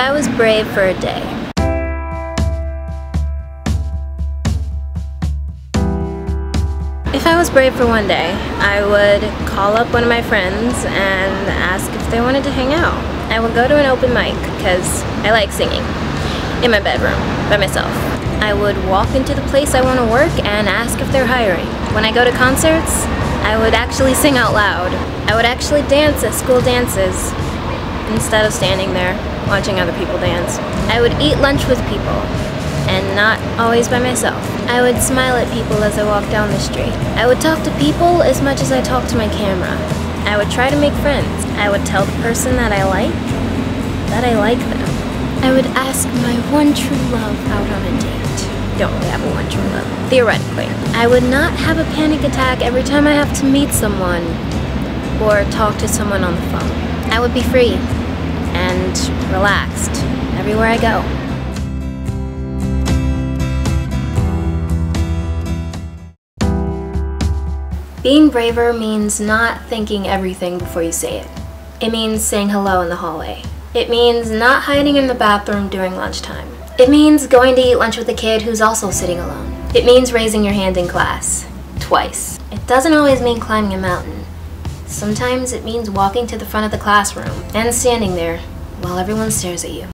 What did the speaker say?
I was brave for a day, If I was brave for one day, I would call up one of my friends and ask if they wanted to hang out. I would go to an open mic because I like singing in my bedroom by myself. I would walk into the place I want to work and ask if they're hiring. When I go to concerts, I would actually sing out loud. I would actually dance at school dances instead of standing there watching other people dance. I would eat lunch with people and not always by myself. I would smile at people as I walked down the street. I would talk to people as much as I talked to my camera. I would try to make friends. I would tell the person that I like that I like them. I would ask my one true love out on a date. Don't really have a one true love. Theoretically. I would not have a panic attack every time I have to meet someone or talk to someone on the phone. I would be free and relaxed everywhere I go. Being braver means not thinking everything before you say it. It means saying hello in the hallway. It means not hiding in the bathroom during lunchtime. It means going to eat lunch with a kid who's also sitting alone. It means raising your hand in class. Twice. It doesn't always mean climbing a mountain. Sometimes it means walking to the front of the classroom and standing there while everyone stares at you.